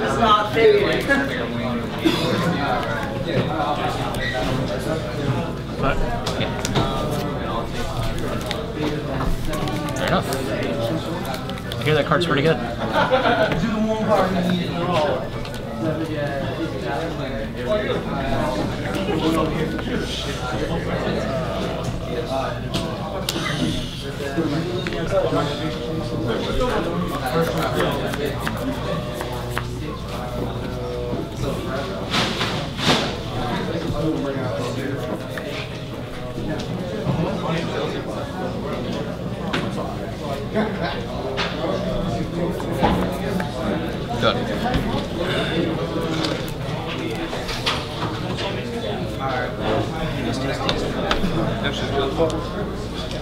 That's not fair. Fair enough. I hear that card's pretty good. Good. a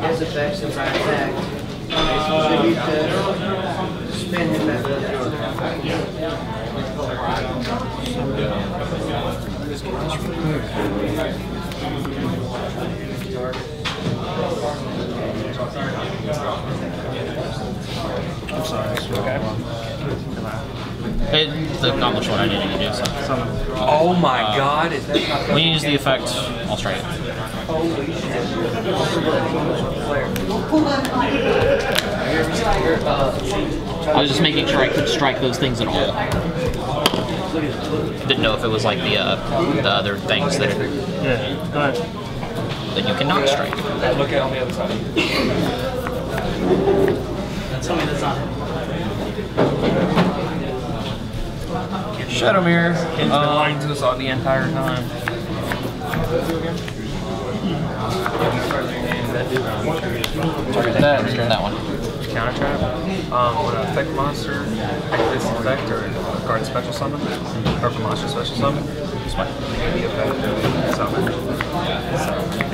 His effects if I attack. Tribute to spin him back. I'm sorry. Okay. It, the accomplished what I needed to do. So Oh my god, is that when you use the effect, I'll strike it. I was just making sure I could strike those things at all. Didn't know if it was like the uh, the other things that Yeah, go ahead. that you cannot strike. Look at on the other side. Tell me that's not Shadow Mirror. Ken's been lying to us all the entire time. That, that one. Counter trap. Um, when an effect monster activates this effect or a card special summon, or if a monster special summon, This one. the effect summon. So,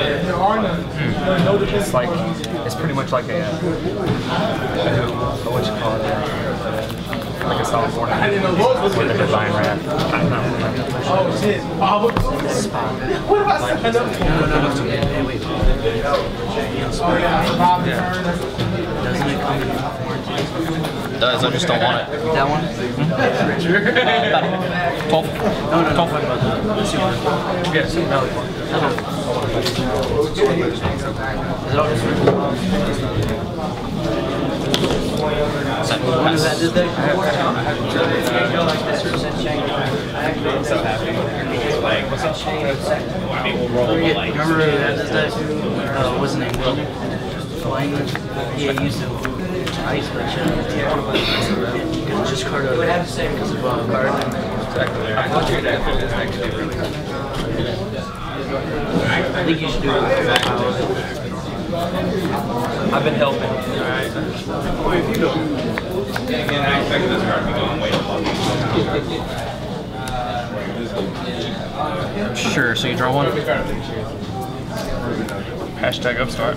it's good. It's like, it's pretty much like a, uh, a what you call it, uh, like a solid born with a divine wrath. I don't know. Oh shit. What have I signed up for? Hey, wait. Doesn't it come in warranty? Does I just don't want it. That one? Twelve. No, no, no. I'm talking about the, the super. Yeah, so no, Is it all just Set. When is that? Did they? go like this or send chain? I so happy. What's that chain? Remember that? Uh, what's his name? Flying. Yeah, used to ice that shit. You can just card it. Would have the same because of uh, card. I thought you that was actually really good. I think you should do it. I've been helping. Sure. So you draw one. Hashtag upstart.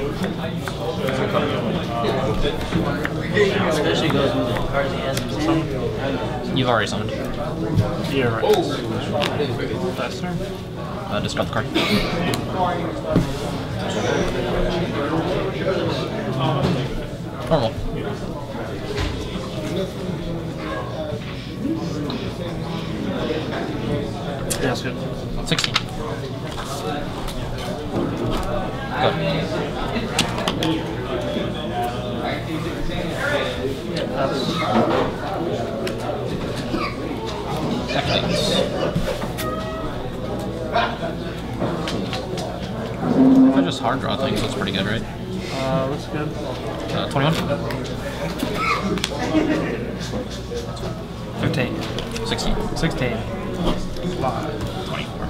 especially goes with the cards he has himself. You've already summoned. Yeah, right. Faster? Uh, discard the card. Normal. Yeah, that's good. 16. Good. If I just hard draw things, that's pretty good, right? Uh, looks good. Uh, 21? 15. 16? 16. 24.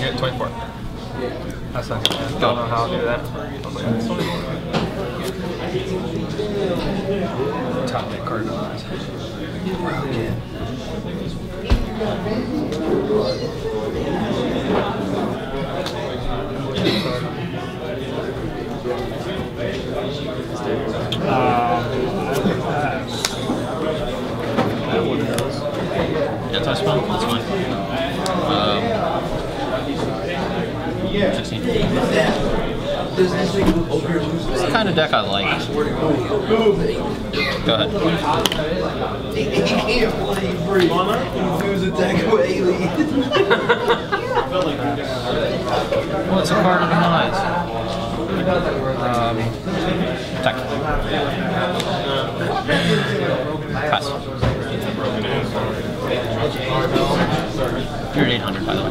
Yeah, 24. That's not good. Don't know how to do that. I was like, it's 24. Top that card. Anti-spell? That's fine. Um, 16. It's kind of deck I like. Go ahead. Well, it's a Card of Demise. Um, attack. Pass. You're at 800, by the way.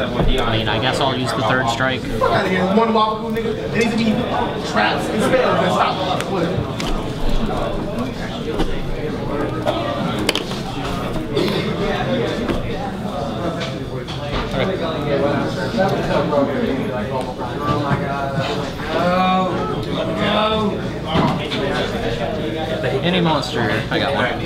I mean, I guess I'll use the third strike. One wobble nigga. It needs to be traps and spells and stop. Any monster, I got one.